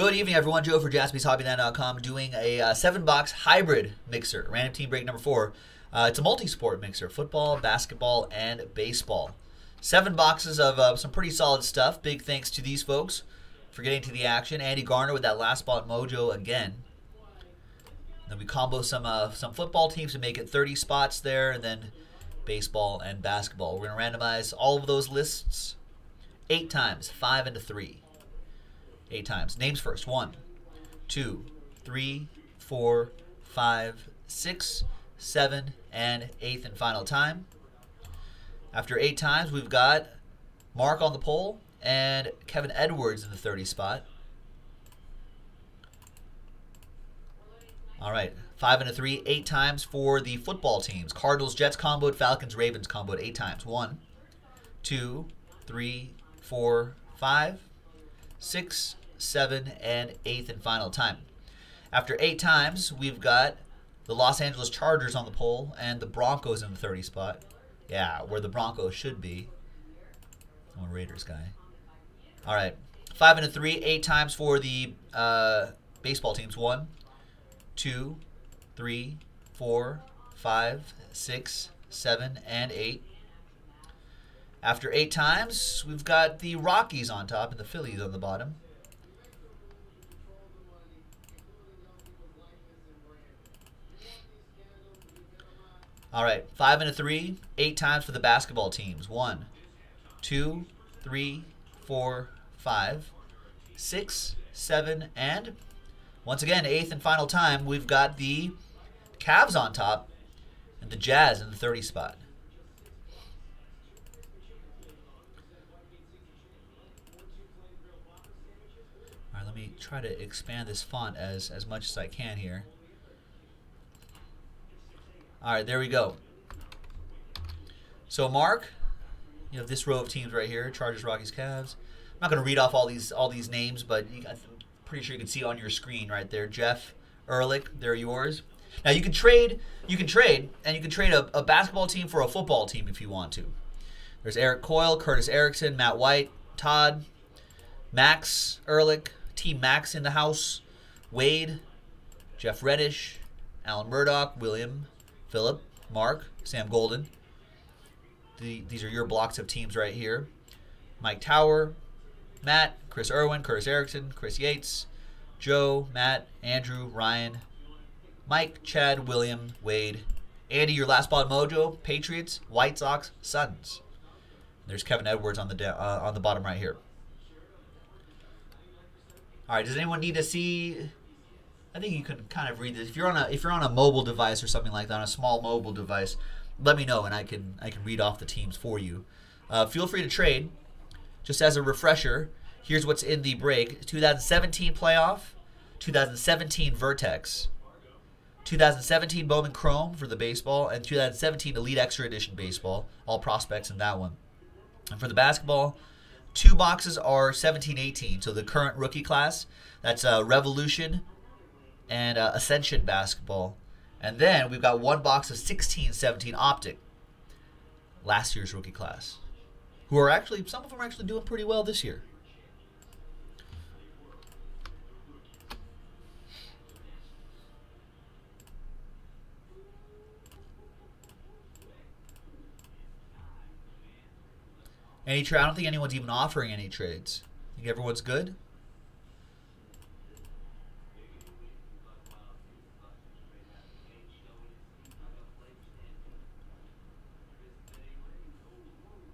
Good evening, everyone. Joe for jaspyshobbyland.com doing a uh, seven box hybrid mixer, random team break number four. Uh, it's a multi sport mixer football, basketball, and baseball. Seven boxes of uh, some pretty solid stuff. Big thanks to these folks for getting to the action. Andy Garner with that last spot mojo again. Then we combo some uh, some football teams to make it 30 spots there, and then baseball and basketball. We're going to randomize all of those lists eight times, five into three. Eight times. Names first. One, two, three, four, five, six, seven, and eighth and final time. After eight times, we've got Mark on the pole and Kevin Edwards in the 30 spot. All right, five and a three, eight times for the football teams. Cardinals, Jets comboed, Falcons, Ravens comboed, eight times. One, two, three, four, five, six, seven, and eighth and final time. After eight times, we've got the Los Angeles Chargers on the pole and the Broncos in the 30 spot. Yeah, where the Broncos should be. I'm a Raiders guy. All right. Five and a three, eight times for the uh, baseball teams. One, two, three, four, five, six, seven, and eight. After eight times, we've got the Rockies on top and the Phillies on the bottom. All right, five and a three, eight times for the basketball teams. One, two, three, four, five, six, seven, and once again, eighth and final time, we've got the Cavs on top and the Jazz in the 30 spot. All right, let me try to expand this font as, as much as I can here. All right, there we go. So, Mark, you have this row of teams right here: Chargers, Rockies, Cavs. I'm not going to read off all these all these names, but you, I'm pretty sure you can see on your screen right there. Jeff, Ehrlich, they're yours. Now you can trade. You can trade, and you can trade a, a basketball team for a football team if you want to. There's Eric Coyle, Curtis Erickson, Matt White, Todd, Max Ehrlich, Team Max in the house, Wade, Jeff Reddish, Alan Murdoch, William, Philip, Mark, Sam Golden. The, these are your blocks of teams right here. Mike Tower, Matt, Chris Irwin, Curtis Erickson, Chris Yates, Joe, Matt, Andrew, Ryan, Mike, Chad, William, Wade, Andy, your last spot mojo, Patriots, White Sox, Suns. There's Kevin Edwards on the uh, on the bottom right here. All right, does anyone need to see I think you can kind of read this. If you're on a if you're on a mobile device or something like that, on a small mobile device, let me know and I can I can read off the teams for you. Uh, feel free to trade. Just as a refresher, here's what's in the break: 2017 playoff, 2017 Vertex, 2017 Bowman Chrome for the baseball, and 2017 Elite Extra Edition baseball. All prospects in that one. And for the basketball, two boxes are 17-18, so the current rookie class. That's uh, Revolution and uh, Ascension basketball. And then we've got one box of 16-17 Optic, last year's rookie class, who are actually, some of them are actually doing pretty well this year. Any trade? I don't think anyone's even offering any trades. I think everyone's good.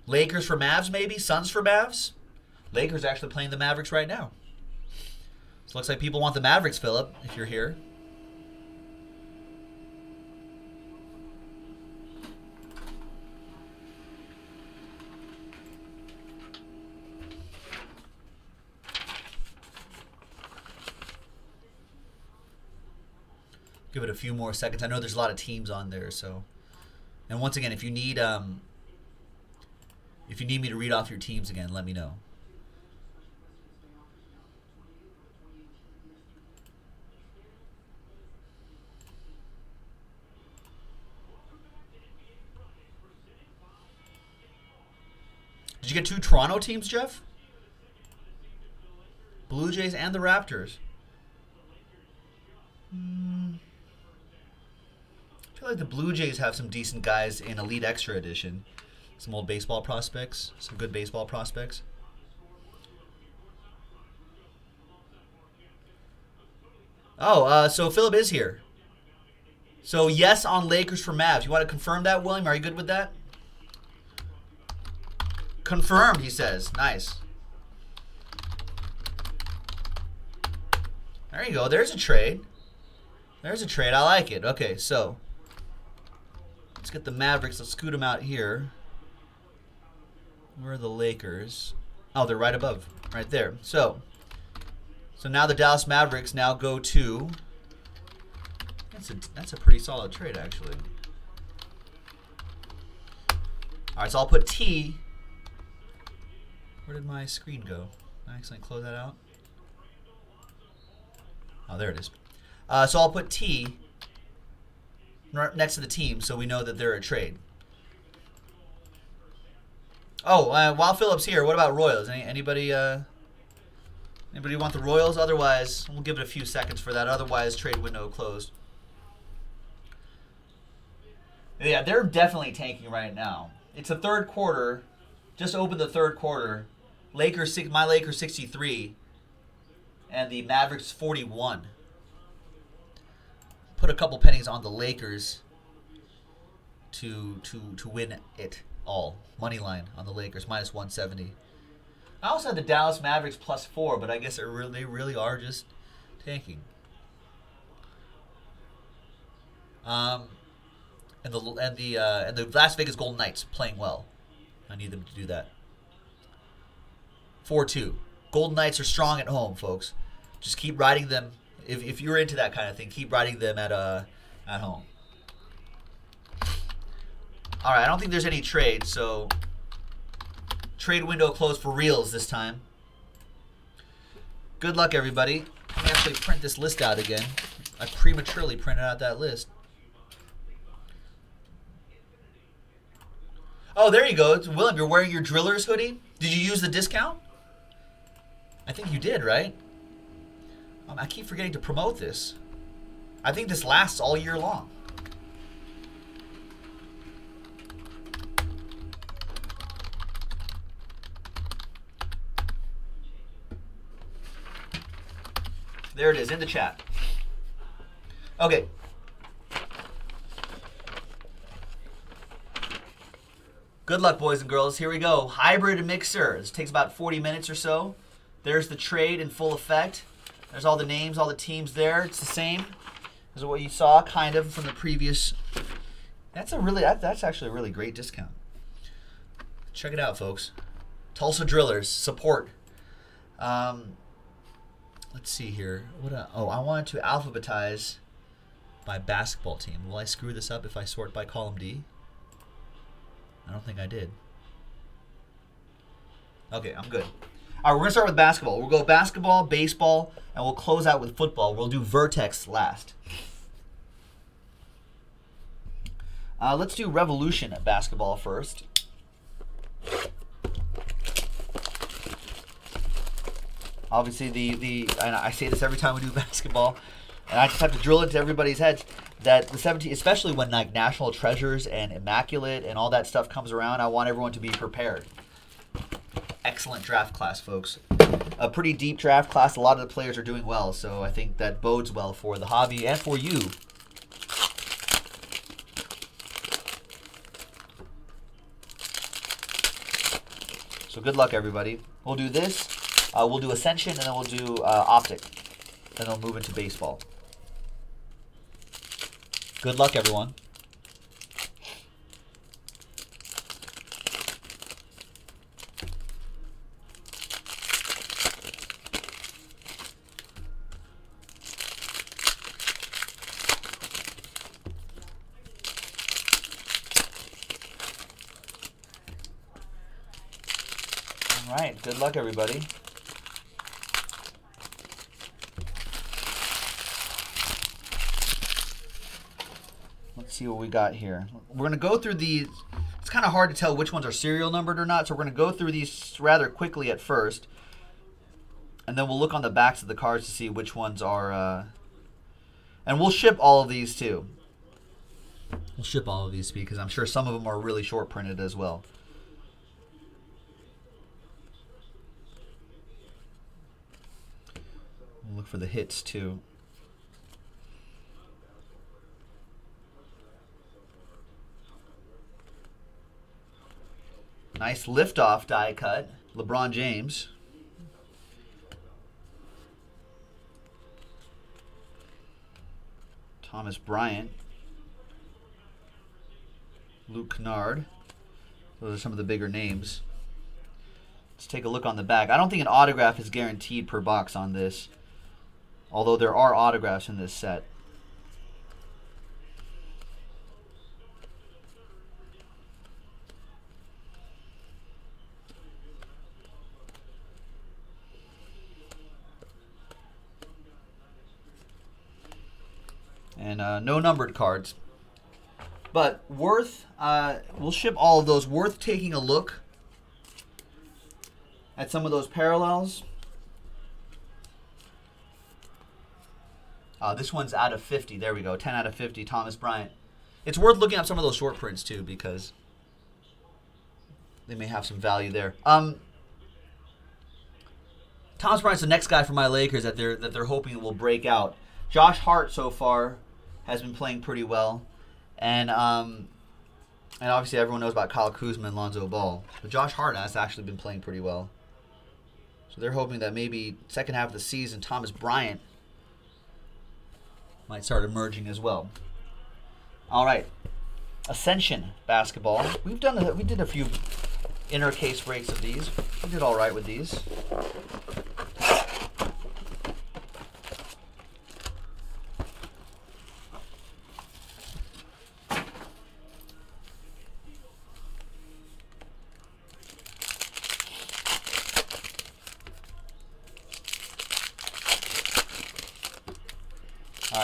Lakers for Mavs, maybe? Suns for Mavs? Lakers actually playing the Mavericks right now. So looks like people want the Mavericks, Philip, if you're here. Give it a few more seconds. I know there's a lot of teams on there, so. And once again, if you need um, if you need me to read off your teams again, let me know. Did you get two Toronto teams, Jeff? Blue Jays and the Raptors. Hmm. I feel like the Blue Jays have some decent guys in Elite Extra Edition. Some old baseball prospects, some good baseball prospects. Oh, uh, so Philip is here. So yes on Lakers for Mavs. You want to confirm that, William? Are you good with that? Confirmed, he says. Nice. There you go. There's a trade. There's a trade. I like it. Okay, so let's get the Mavericks. Let's scoot them out here. Where are the Lakers? Oh, they're right above, right there. So, so now the Dallas Mavericks now go to. That's a that's a pretty solid trade actually. All right, so I'll put T. Where did my screen go? I accidentally close that out. Oh, there it is. Uh, so I'll put T next to the team so we know that they're a trade. Oh, uh, while Phillips here, what about Royals? Any, anybody uh, anybody want the Royals? Otherwise, we'll give it a few seconds for that. Otherwise, trade window closed. Yeah, they're definitely tanking right now. It's the third quarter. Just opened the third quarter. Lakers, my Lakers 63, and the Mavericks 41. Put a couple pennies on the Lakers to to to win it all. Money line on the Lakers minus 170. I also had the Dallas Mavericks plus four, but I guess they really are just tanking. Um, and the and the uh, and the Las Vegas Golden Knights playing well. I need them to do that. Four two. Golden Knights are strong at home, folks. Just keep riding them. If, if you're into that kind of thing, keep riding them at uh at home. All right, I don't think there's any trade, so trade window closed for reals this time. Good luck, everybody. Let me actually print this list out again. I prematurely printed out that list. Oh, there you go. It's William, you're wearing your Drillers hoodie. Did you use the discount? I think you did, right? Um, I keep forgetting to promote this. I think this lasts all year long. There it is in the chat. Okay, Good luck, boys and girls. Here we go. Hybrid mixer. This takes about 40 minutes or so. There's the trade in full effect. There's all the names, all the teams there. It's the same as what you saw, kind of, from the previous. That's a really, that's actually a really great discount. Check it out, folks. Tulsa Drillers support. Um, let's see here. What? A, oh, I wanted to alphabetize by basketball team. Will I screw this up if I sort by column D? I don't think I did. Okay, I'm good. All right, we're to start with basketball. We'll go basketball, baseball, and we'll close out with football. We'll do Vertex last. Uh, let's do Revolution at basketball first. Obviously, the, the and I say this every time we do basketball, and I just have to drill into everybody's heads that the 17 especially when like national treasures and immaculate and all that stuff comes around i want everyone to be prepared. Excellent draft class folks. A pretty deep draft class. A lot of the players are doing well so i think that bodes well for the hobby and for you. So good luck everybody. We'll do this uh, we'll do ascension and then we'll do uh, optic then we'll move into baseball Good luck, everyone. All right, good luck, everybody. See what we got here. We're going to go through these. It's kind of hard to tell which ones are serial numbered or not, so we're going to go through these rather quickly at first. And then we'll look on the backs of the cards to see which ones are. Uh, and we'll ship all of these too. We'll ship all of these because I'm sure some of them are really short printed as well. We'll look for the hits too. Nice liftoff die cut. LeBron James. Thomas Bryant. Luke Kennard. Those are some of the bigger names. Let's take a look on the back. I don't think an autograph is guaranteed per box on this. Although there are autographs in this set. And uh, no numbered cards. But worth, uh, we'll ship all of those. Worth taking a look at some of those parallels. Uh, this one's out of 50. There we go. 10 out of 50. Thomas Bryant. It's worth looking up some of those short prints too because they may have some value there. Um, Thomas Bryant's the next guy for my Lakers that they're that they're hoping will break out. Josh Hart so far has been playing pretty well, and um, and obviously everyone knows about Kyle Kuzma and Lonzo Ball, but Josh Hart has actually been playing pretty well. So they're hoping that maybe second half of the season, Thomas Bryant might start emerging as well. All right, Ascension basketball. We've done a, we did a few inner case breaks of these. We did all right with these.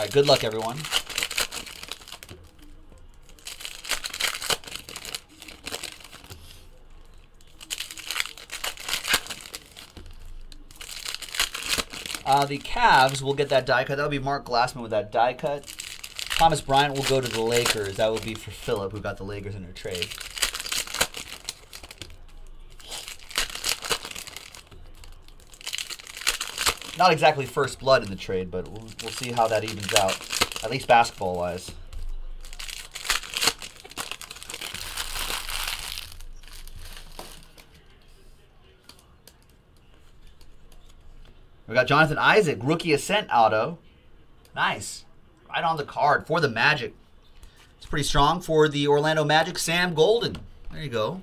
Right, good luck, everyone. Uh, the Cavs will get that die cut. That would be Mark Glassman with that die cut. Thomas Bryant will go to the Lakers. That would be for Philip, who got the Lakers in a trade. Not exactly first blood in the trade, but we'll, we'll see how that evens out, at least basketball wise. We got Jonathan Isaac, rookie ascent auto. Nice. Right on the card for the Magic. It's pretty strong for the Orlando Magic. Sam Golden. There you go.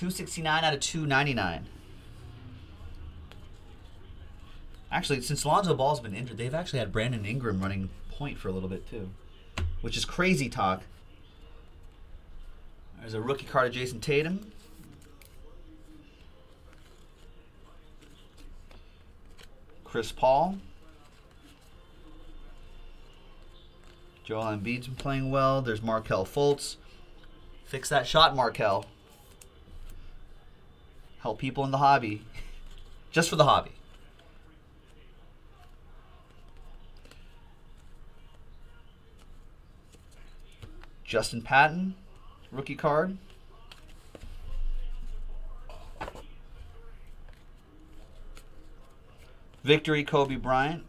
Two sixty nine out of two ninety nine. Actually, since Lonzo Ball's been injured, they've actually had Brandon Ingram running point for a little bit too, which is crazy talk. There's a rookie card of Jayson Tatum. Chris Paul. Joel Embiid's been playing well. There's Markelle Fultz. Fix that shot, Markelle. Help people in the hobby. Just for the hobby. Justin Patton, rookie card. Victory, Kobe Bryant.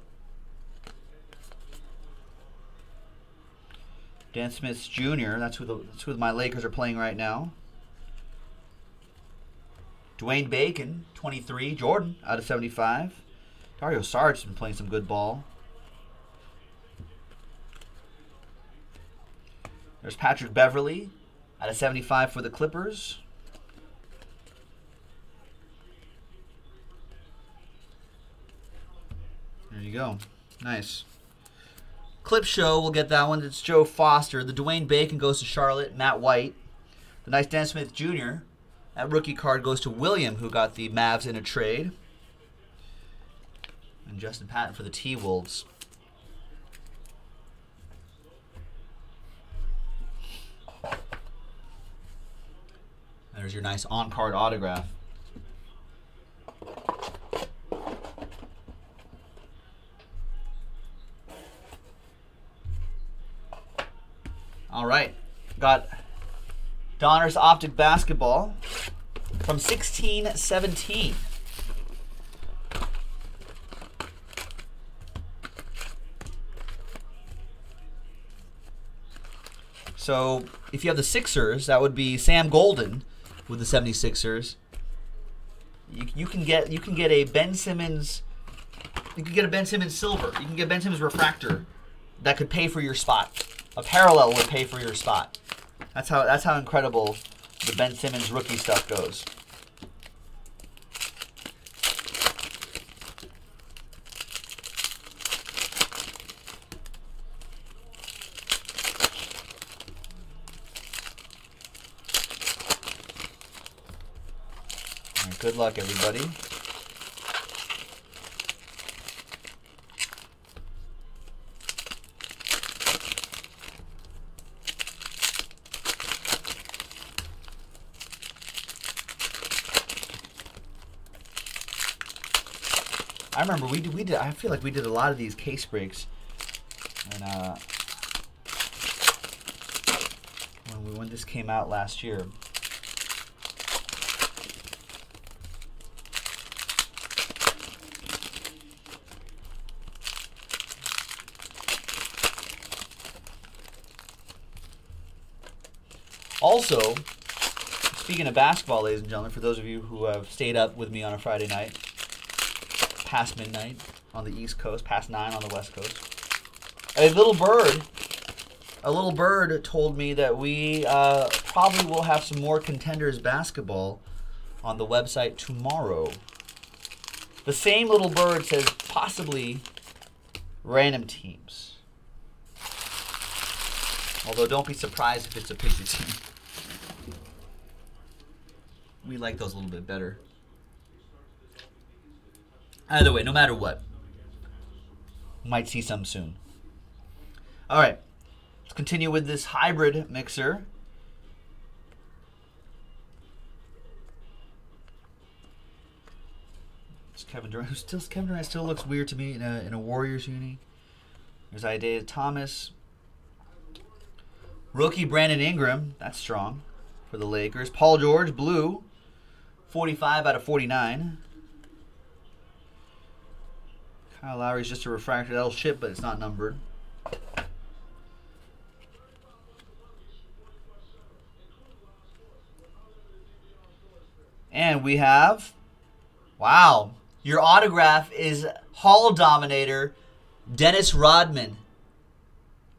Dennis Smith Jr. That's who the, that's who my Lakers are playing right now. Dwayne Bacon, 23. Jordan, out of 75. Dario Saric's been playing some good ball. There's Patrick Beverley, out of 75 for the Clippers. There you go. Nice. Clip show, we'll get that one. It's Joe Foster. The Dwayne Bacon goes to Charlotte. Matt White. The nice Dennis Smith Jr. That rookie card goes to William, who got the Mavs in a trade. And Justin Patton for the T Wolves. There's your nice on-card autograph. All right, got Donruss Optic Basketball from 1617. So if you have the Sixers, that would be Sam Golden with the 76ers. You, you can get you can get a Ben Simmons you can get a Ben Simmons silver. You can get Ben Simmons refractor that could pay for your spot. A parallel would pay for your spot. That's how that's how incredible the Ben Simmons rookie stuff goes. Good luck, everybody. I remember we did, we did. I feel like we did a lot of these case breaks, and uh, when we, when this came out last year. Also, speaking of basketball, ladies and gentlemen, for those of you who have stayed up with me on a Friday night, past midnight on the East Coast, past nine on the West Coast. A little bird, a little bird told me that we uh, probably will have some more contenders basketball on the website tomorrow. The same little bird says possibly random teams. Although don't be surprised if it's a picture team. We like those a little bit better. Either way, no matter what, might see some soon. All right, let's continue with this hybrid mixer. It's Kevin Durant. Who still Kevin Durant still looks weird to me in a in a Warriors uni. There's Isaiah Thomas. Rookie Brandon Ingram, that's strong for the Lakers. Paul George, blue, 45 out of 49. Kyle Lowry's just a refractor. That'll ship, but it's not numbered. And we have, wow, your autograph is Hall Dominator, Dennis Rodman.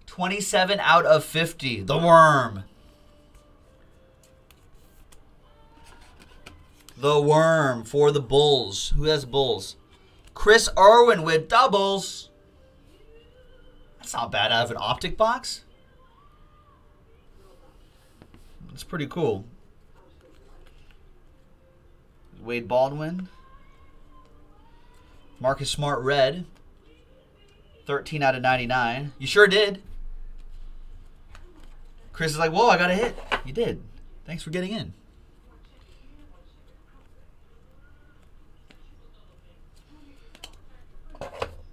27 out of 50. The Worm. The Worm for the Bulls. Who has Bulls? Chris Irwin with doubles. That's not bad out of an optic box. It's pretty cool. Wade Baldwin. Marcus Smart red. 13 out of 99. You sure did. Chris is like, whoa, I got a hit. You did. Thanks for getting in.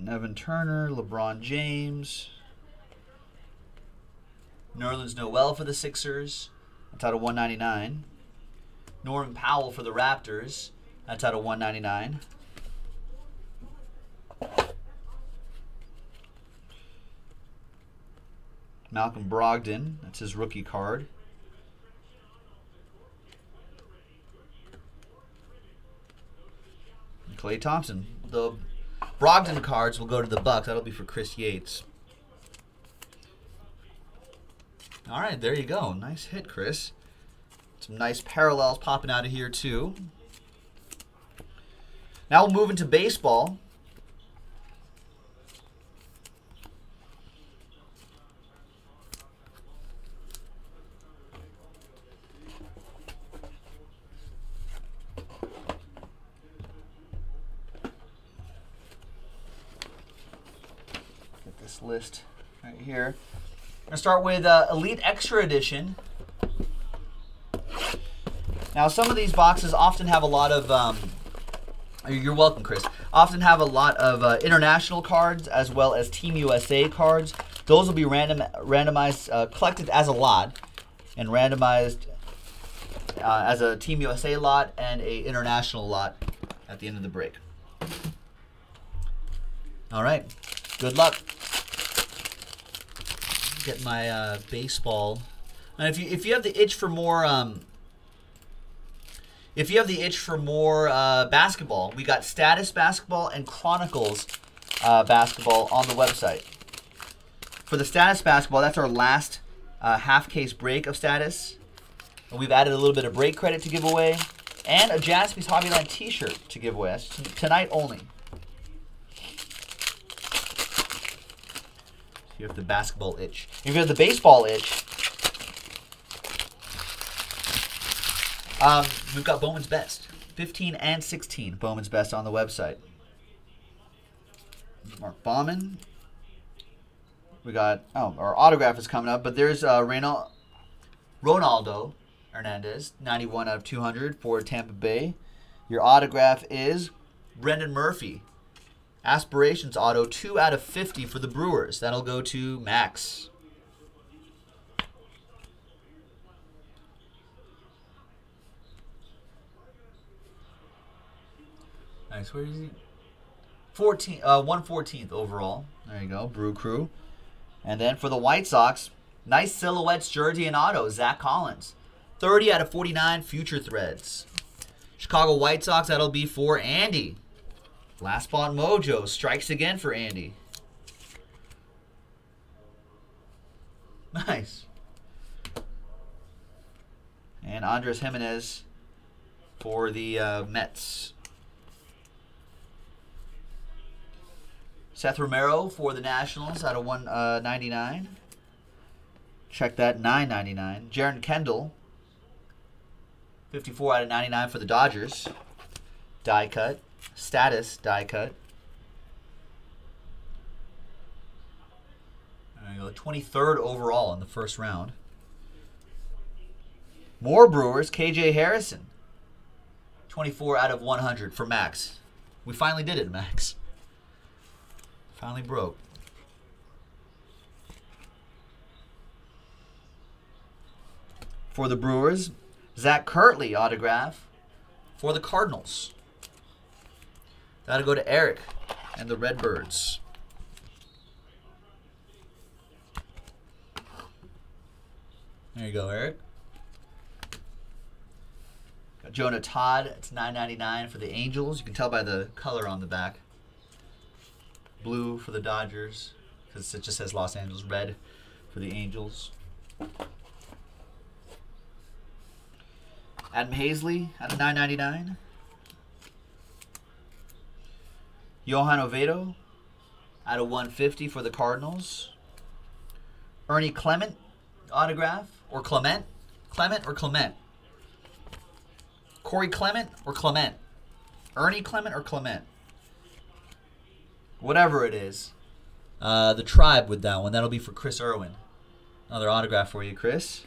Evan Turner, LeBron James. Nerlens Noel for the Sixers. That's out of 199. Norman Powell for the Raptors. That's out of 199. Malcolm Brogdon. That's his rookie card. Klay Thompson. The Brogdon cards will go to the Bucks. That'll be for Chris Yates. All right, there you go. Nice hit, Chris. Some nice parallels popping out of here, too. Now we'll move into baseball. Get this list right here. I'm going to start with uh, Elite Extra Edition. Now, some of these boxes often have a lot of. Um, you're welcome, Chris. Often have a lot of uh, international cards as well as Team USA cards. Those will be random, randomized, uh, collected as a lot, and randomized uh, as a Team USA lot and a international lot at the end of the break. All right. Good luck. Get my uh, baseball. And if you if you have the itch for more um, if you have the itch for more uh, basketball, we got Status Basketball and Chronicles uh, Basketball on the website. For the Status Basketball, that's our last uh, half case break of Status. And we've added a little bit of break credit to give away and a Jaspy's Hobbyland t-shirt to give away. That's tonight only. You have the basketball itch. If you have the baseball itch, um, we've got Bowman's Best. 15 and 16 Bowman's Best on the website. Mark Baumann. We got, oh, our autograph is coming up, but there's uh, Ronaldo, Ronaldo Hernandez, 91 out of 200 for Tampa Bay. Your autograph is Brendan Murphy. Aspirations auto, 2 out of 50 for the Brewers. That'll go to Max. Nice. Where is he? 14, uh, 114th overall. There you go, Brew Crew. And then for the White Sox, nice silhouettes jersey and auto, Zack Collins. 30 out of 49 future threads. Chicago White Sox, that'll be for Andy. Last spot mojo strikes again for Andy. Nice. And Andres Gimenez for the uh, Mets. Seth Romero for the Nationals out of 199. Uh, Check that, 9.99. Jeren Kendall 54 out of 99 for the Dodgers. Die cut. Status die cut. You go. 23rd overall in the first round. More Brewers. KJ Harrison. 24 out of 100 for Max. We finally did it, Max. Finally broke. For the Brewers, Zach Kirtley autograph for the Cardinals. That'll go to Eric and the Redbirds. There you go, Eric. Got Jonah Todd. It's $9.99 for the Angels. You can tell by the color on the back. Blue for the Dodgers because it just says Los Angeles. Red for the Angels. Adam Haseley out of 9.99. Johan Oviedo out of 150 for the Cardinals. Ernie Clement autograph or Clement, Clement or Clement. Corey Clement or Clement. Ernie Clement or Clement. Whatever it is. Uh, the tribe with that one. That'll be for Chris Irwin. Another autograph for you, Chris.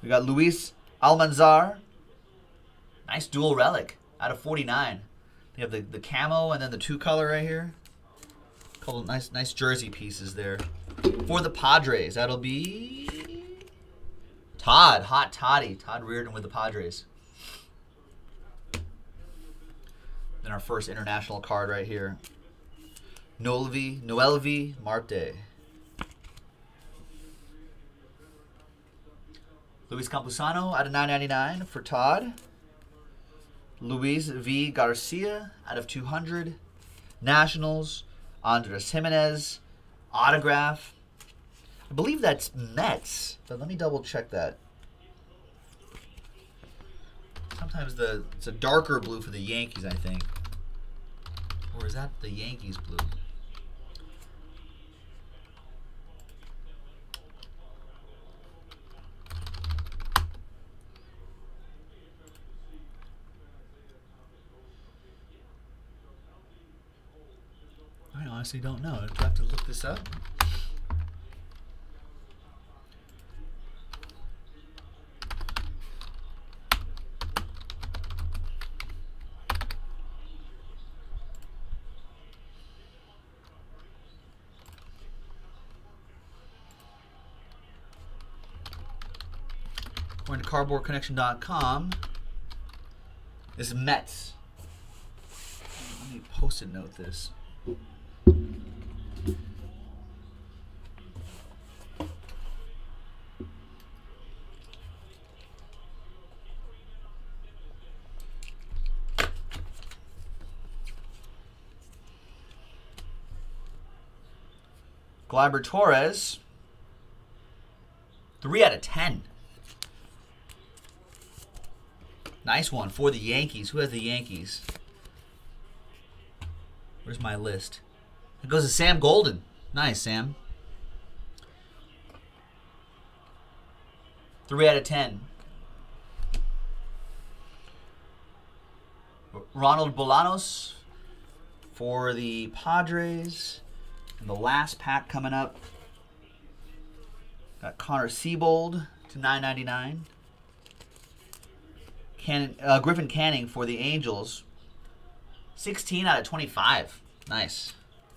We got Luis Almanzar. Nice dual relic out of 49. They have the, the camo and then the two color right here. Couple nice nice jersey pieces there. For the Padres, that'll be Todd, hot toddy. Todd Reardon with the Padres. Then our first international card right here. Noelvi, Noelvi Marte. Luis Campusano out of 999 for Todd. Luis V. Garcia out of 200. Nationals. Andres Gimenez, Autograph. I believe that's Mets, but let me double check that. Sometimes the it's a darker blue for the Yankees, I think. Or is that the Yankees blue? honestly don't know. Do I have to look this up? We're cardboardconnection.com. This is Mets. Let me post-it note this. Gleyber Torres. Three out of ten. Nice one for the Yankees. Who has the Yankees? Where's my list? It goes to Sam Golden. Nice, Sam. Three out of ten. Ronald Bolanos for the Padres. And the last pack coming up. Got Connor Seabold to 9.99. Cannon, uh, Griffin Canning for the Angels. 16 out of 25. Nice.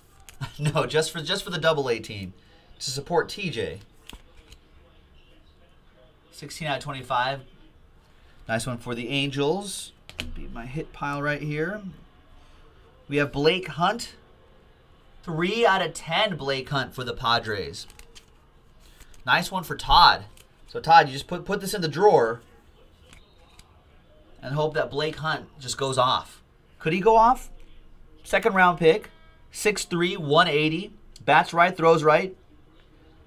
no, just for just for the double A team to support TJ. 16 out of 25. Nice one for the Angels. Be my hit pile right here. We have Blake Hunt. 3 out of 10 Blake Hunt for the Padres. Nice one for Todd. So Todd, you just put put this in the drawer and hope that Blake Hunt just goes off. Could he go off? Second round pick, 6'3", 180, bats right, throws right.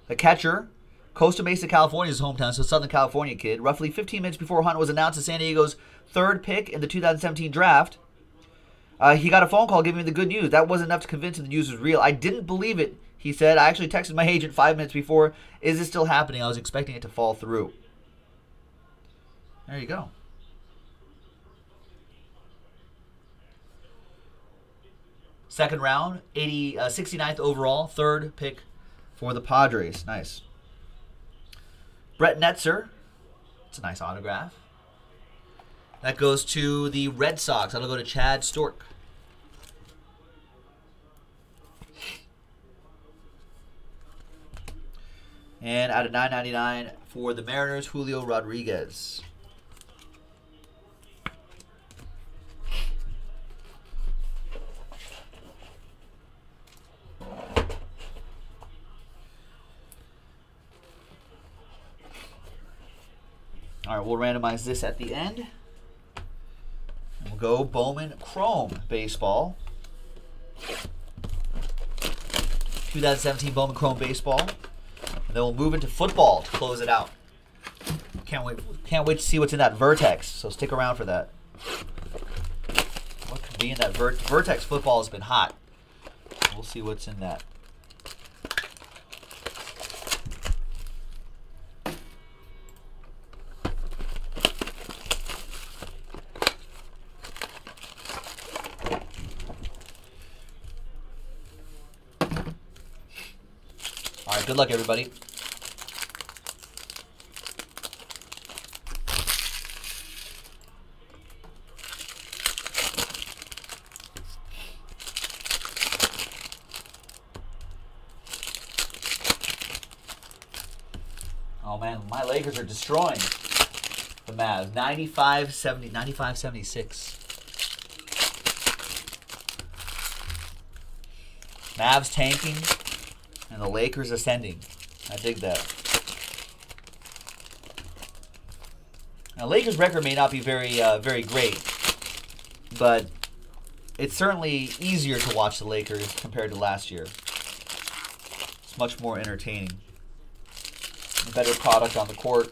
A catcher, Costa Mesa, California's hometown, so Southern California kid. Roughly 15 minutes before Hunt was announced as San Diego's third pick in the 2017 draft, uh, he got a phone call giving me the good news. That wasn't enough to convince him the news was real. I didn't believe it, he said. I actually texted my agent five minutes before. Is this still happening? I was expecting it to fall through. There you go. Second round, 80, uh, 69th overall, third pick for the Padres. Nice. Brett Netzer. It's a nice autograph. That goes to the Red Sox. That'll go to Chad Stork. And out of 9.99 for the Mariners, Julio Rodriguez. All right, we'll randomize this at the end. We'll go Bowman Chrome Baseball. 2017 Bowman Chrome Baseball. And then we'll move into football to close it out. Can't wait can't wait to see what's in that Vertex, so stick around for that. What could be in that Ver Vertex football has been hot. We'll see what's in that. Good luck, everybody. Oh man, my Lakers are destroying the Mavs. 95 70, 95 76. Mavs tanking and the Lakers ascending. I dig that. Now, Lakers' record may not be very, uh, very great, but it's certainly easier to watch the Lakers compared to last year. It's much more entertaining. A better product on the court.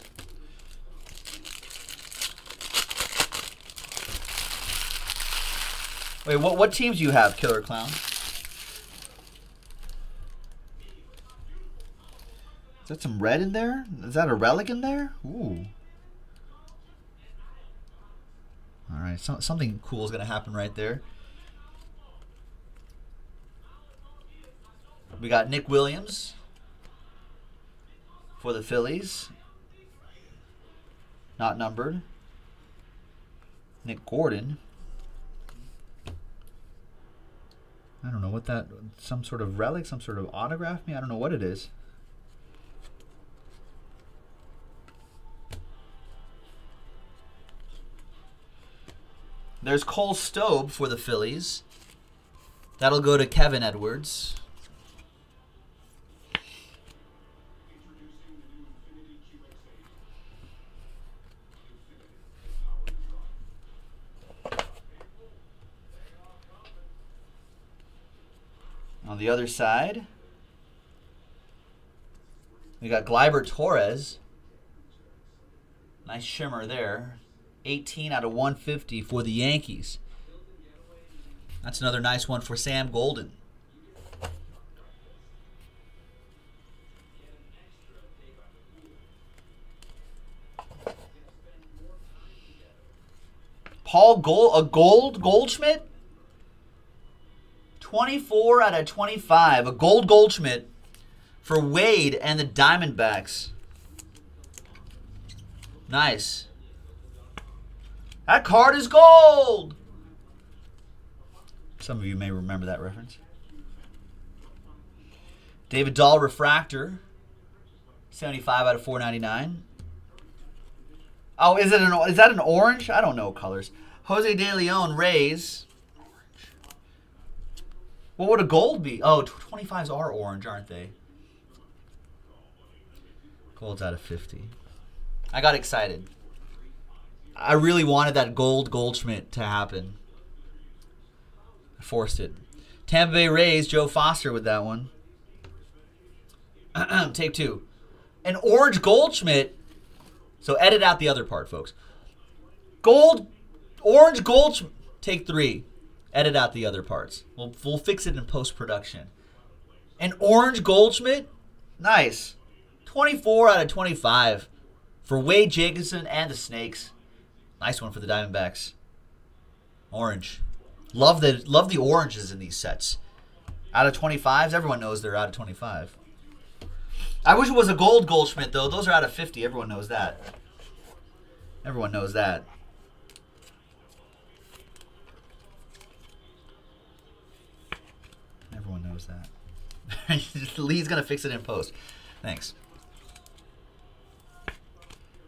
Wait, what what teams do you have, Killer Clown? That some red in there? Is that a relic in there? Ooh. All right, so, something cool is going to happen right there. We got Nick Williams for the Phillies. Not numbered. Nick Gordon. I don't know what that some sort of relic, some sort of autograph me. I don't know what it is. There's Cole Stobbe for the Phillies. That'll go to Kevin Edwards. On the other side, we got Gleyber Torres. Nice shimmer there. 18 out of 150 for the Yankees. That's another nice one for Sam Golden. Paul Gold, a gold Goldschmidt? 24 out of 25. A gold Goldschmidt for Wade and the Diamondbacks. Nice. That card is gold. Some of you may remember that reference. David Dahl Refractor. 75 out of 499. Oh, is it an is that an orange? I don't know colors. Jose De Leon Rays. What would a gold be? Oh, 25s are orange, aren't they? Gold's out of 50. I got excited. I really wanted that gold Goldschmidt to happen. I forced it. Tampa Bay Rays, Joe Foster with that one. Take two. An orange Goldschmidt. So edit out the other part, folks. Gold, orange Goldschmidt. Take three. Edit out the other parts. We'll, we'll fix it in post production. An orange Goldschmidt? Nice. 24 out of 25 for Wade Jacobson and the Snakes. Nice one for the Diamondbacks. Orange. Love the love the oranges in these sets. Out of 25s, everyone knows they're out of 25. I wish it was a gold Goldschmidt though. Those are out of 50. Everyone knows that. Everyone knows that. Everyone knows that. Lee's gonna fix it in post. Thanks.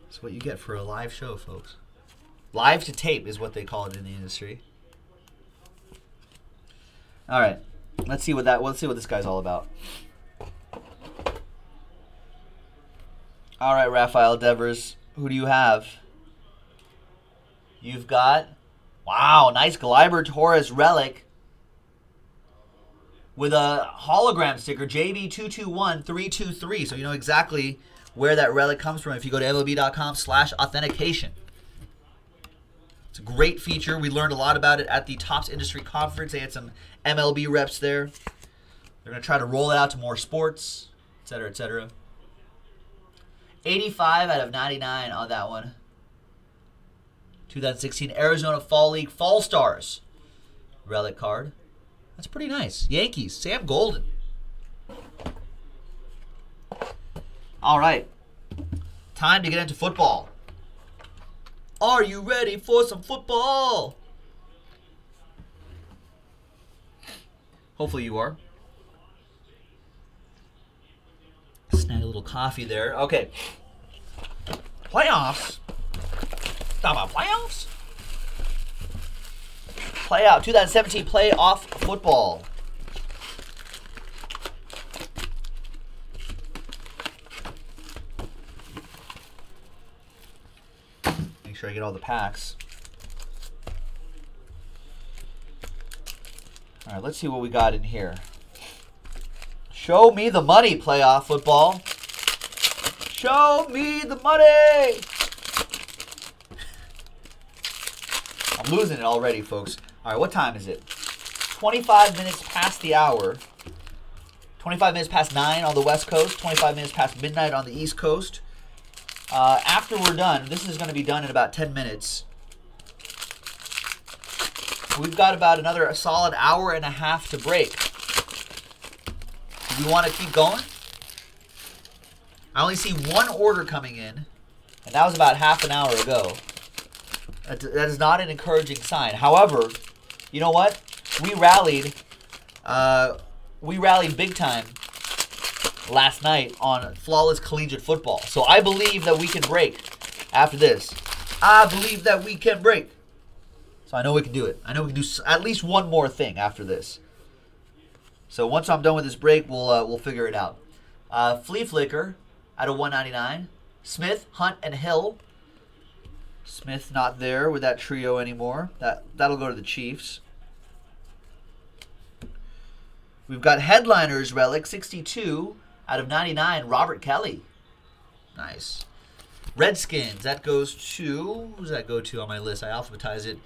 That's what you get for a live show, folks. Live to tape is what they call it in the industry. All right, let's see what that. Let's see what this guy's all about. All right, Rafael Devers, who do you have? You've got, wow, nice Gleyber Torres relic with a hologram sticker, JB221323. So you know exactly where that relic comes from if you go to MLB.com slash authentication. Great feature. We learned a lot about it at the Topps Industry Conference. They had some MLB reps there. They're going to try to roll it out to more sports, etc., etc. 85 out of 99 on that one. 2016 Arizona Fall League Fall Stars relic card. That's pretty nice. Yankees, Sam Golden. All right. Time to get into football. Are you ready for some football? Hopefully you are. Snag a little coffee there. Okay. Playoffs. Talk about playoffs? Playoff 2017 playoff football. Sure I get all the packs. All right, let's see what we got in here. Show me the money, playoff football. Show me the money. I'm losing it already, folks. All right, what time is it? 25 minutes past the hour. 25 minutes past 9 on the West Coast, 25 minutes past midnight on the East Coast. Uh, after we're done, this is going to be done in about 10 minutes. We've got about another solid hour and a half to break. Do you want to keep going? I only see one order coming in, and that was about half an hour ago. That is not an encouraging sign. However, you know what? We rallied. Uh, we rallied big time last night on flawless collegiate football. So I believe that we can break after this. I believe that we can break. So I know we can do it. I know we can do at least one more thing after this. So once I'm done with this break, we'll uh, we'll figure it out. Uh, Flea Flicker out of 199. Smith, Hunt, and Hill. Smith not there with that trio anymore. That that'll go to the Chiefs. We've got headliners relic 62 out of 99. Robert Kelley. Nice. Redskins. That goes to who does that go to on my list? I alphabetize it.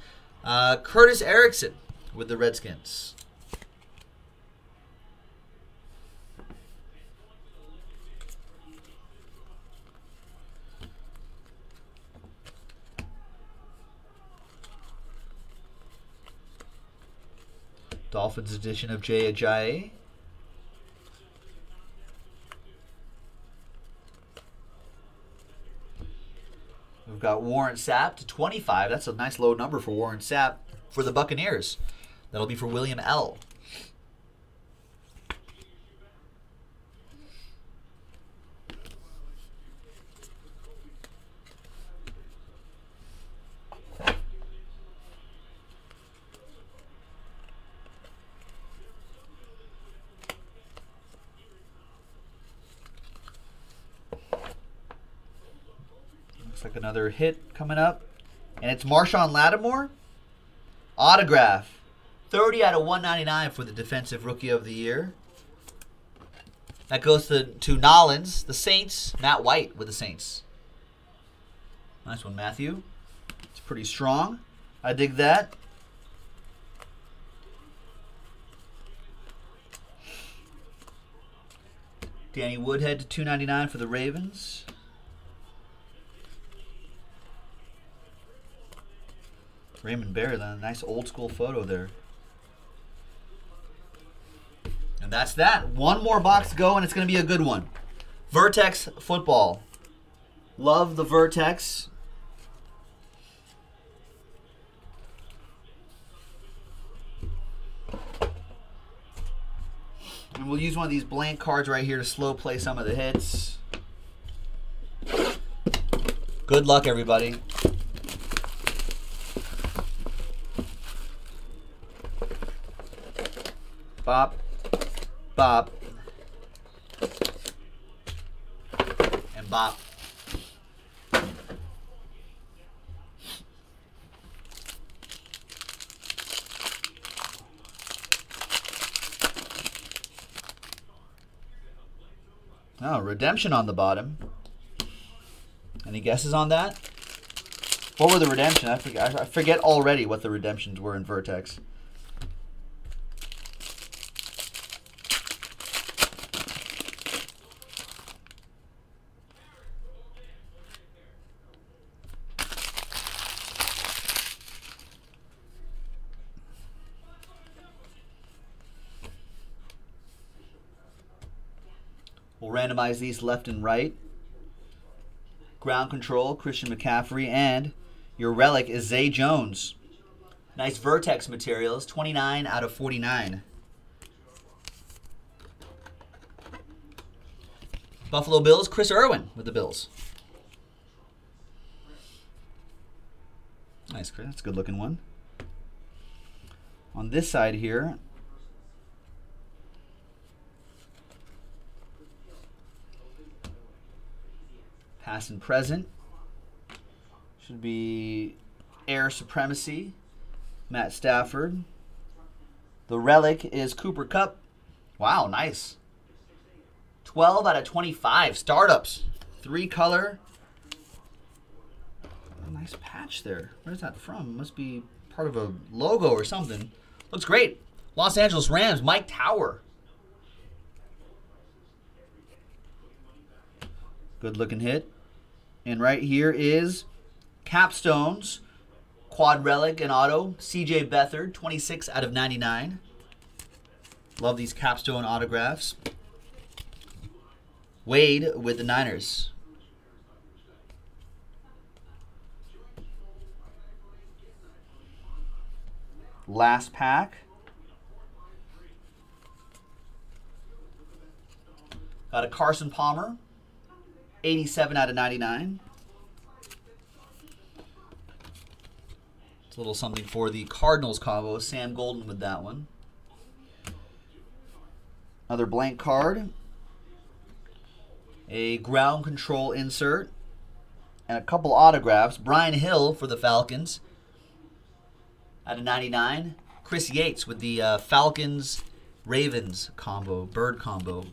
Uh, Curtis Erickson with the Redskins. Dolphins edition of Jay Ajayi. We've got Warren Sapp to 25. That's a nice low number for Warren Sapp for the Buccaneers. That'll be for William L. like another hit coming up. And it's Marshon Lattimore. Autograph. 30 out of 199 for the Defensive Rookie of the Year. That goes to, to Nollins, the Saints. Matt White with the Saints. Nice one, Matthew. It's pretty strong. I dig that. Danny Woodhead to 299 for the Ravens. Raymond Berry, a nice old school photo there. And that's that. One more box to go, and it's going to be a good one. Vertex football. Love the Vertex. And we'll use one of these blank cards right here to slow play some of the hits. Good luck, everybody. Bop, bop, and bop. Oh, redemption on the bottom. Any guesses on that? What were the redemption? I forget, I forget already what the redemptions were in Vertex. We'll randomize these left and right. Ground control, Christian McCaffrey, and your relic is Zay Jones. Nice Vertex materials, 29 out of 49. Buffalo Bills, Chris Irwin with the Bills. Nice, Chris. That's a good looking one. On this side here, past and present. Should be Air Supremacy, Matt Stafford. The relic is Cooper Kupp. Wow, nice. 12 out of 25 startups. Three color. Nice patch there. Where's that from? Must be part of a logo or something. Looks great. Los Angeles Rams, Mike Tower. Good looking hit. And right here is Capstones, Quad Relic and Auto, CJ Beathard, 26 out of 99. Love these capstone autographs. Wade with the Niners. Last pack. Got a Carson Palmer, 87 out of 99. It's a little something for the Cardinals combo. Sam Golden with that one. Another blank card. A ground control insert. And a couple autographs. Brian Hill for the Falcons. Out of 99. Chris Yates with the uh, Falcons Ravens combo, bird combo.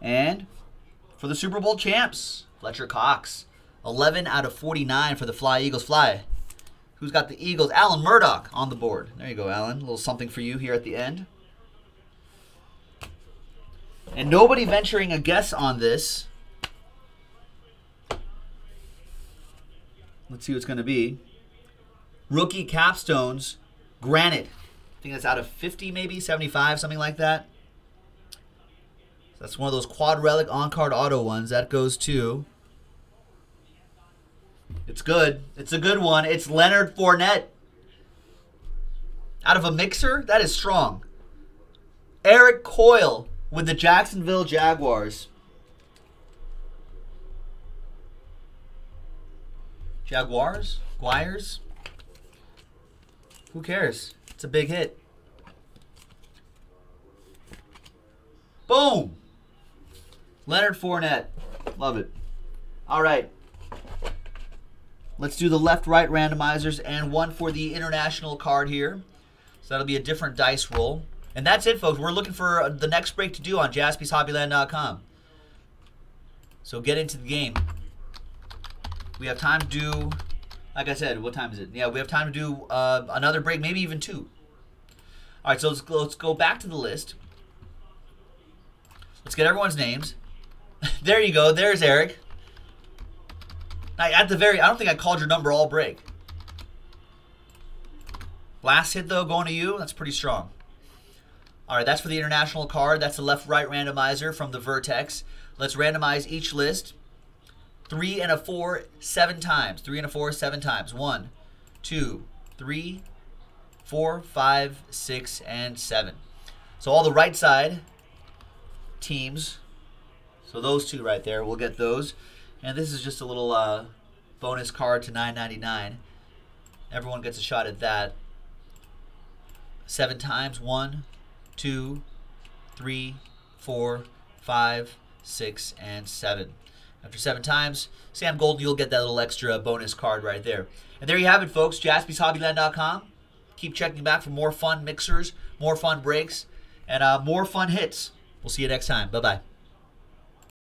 And for the Super Bowl champs, Fletcher Cox. 11 out of 49 for the Fly Eagles Fly. Who's got the Eagles? Alan Murdoch on the board. There you go, Alan. A little something for you here at the end. And nobody venturing a guess on this. Let's see what's going to be. Rookie capstones, granite. I think that's out of 50, maybe 75, something like that. That's one of those quad relic on card auto ones. That goes to. It's good. It's a good one. It's Leonard Fournette. Out of a mixer? That is strong. Eric Coyle with the Jacksonville Jaguars. Jaguars? Guires? Who cares? It's a big hit. Boom! Leonard Fournette. Love it. All right. Let's do the left-right randomizers and one for the international card here. So that'll be a different dice roll. And that's it, folks. We're looking for the next break to do on jaspyshobbyland.com. So get into the game. We have time to do, like I said, what time is it? Yeah, we have time to do uh, another break, maybe even two. All right, so let's, let's go back to the list. Let's get everyone's names. there you go. There's Eric. at the very, I don't think I called your number all break. Last hit, though, going to you. That's pretty strong. All right, that's for the international card. That's the left-right randomizer from the Vertex. Let's randomize each list. Three and a four, seven times. Three and a four, seven times. One, two, three, four, five, six, and seven. So all the right side teams so those two right there, we'll get those. And this is just a little uh, bonus card to 9.99. Everyone gets a shot at that. Seven times. One, two, three, four, five, six, and seven. After seven times, Sam Golden, you'll get that little extra bonus card right there. And there you have it, folks. JaspysHobbyland.com. Keep checking back for more fun mixers, more fun breaks, and uh, more fun hits. We'll see you next time. Bye bye.